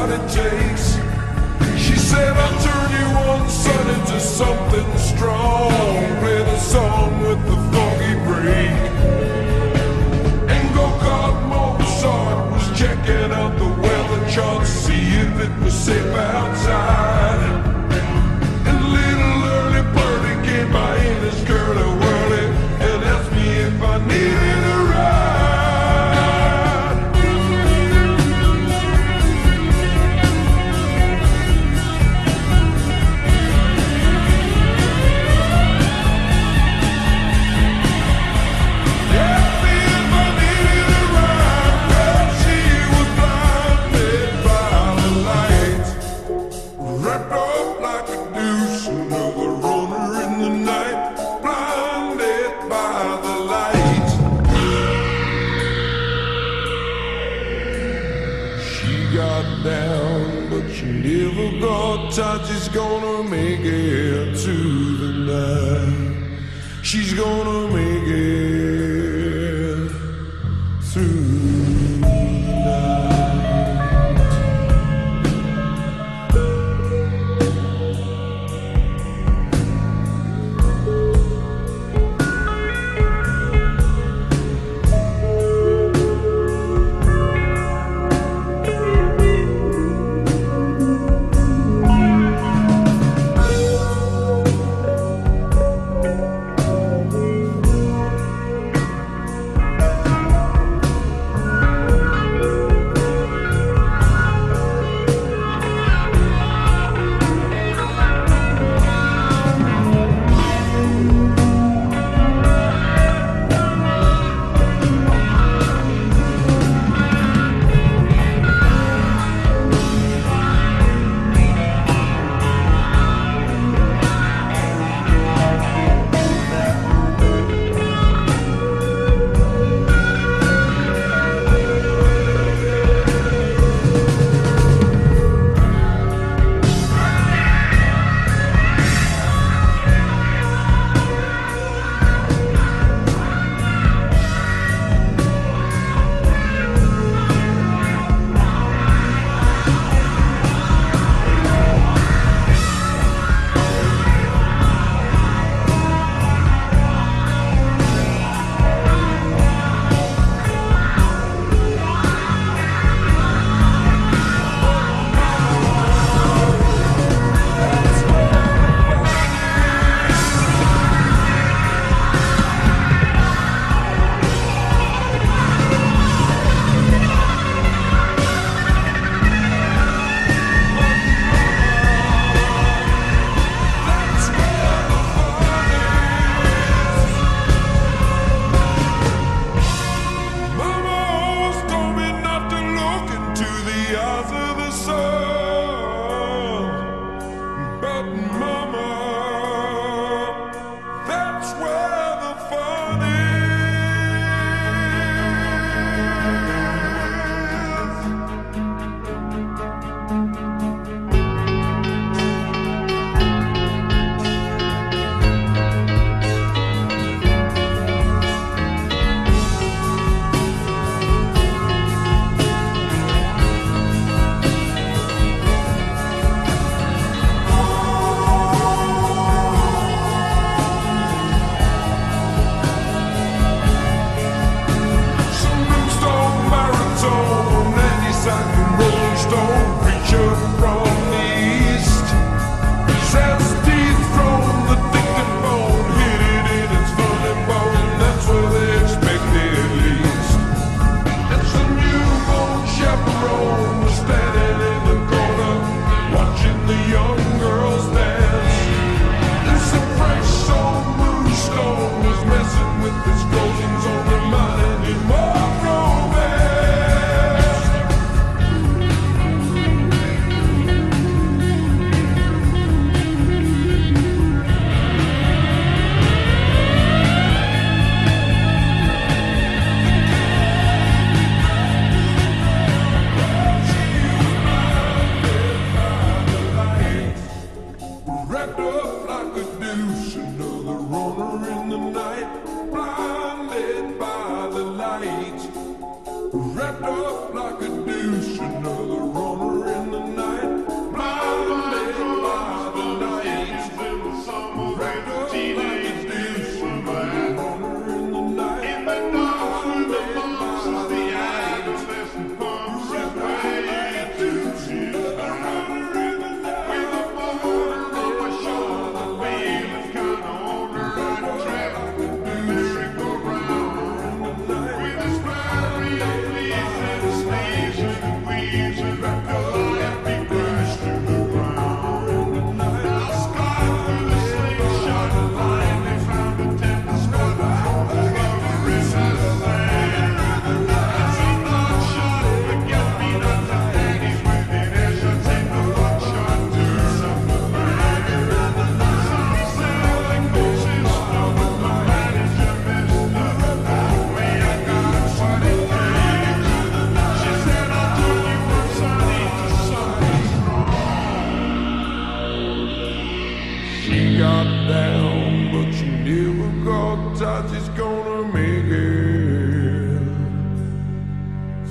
what it takes. She said, I'll turn you on, son, into something strong with a song. She never got tired, she's gonna make it to the night. She's gonna make it.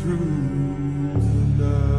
through the night.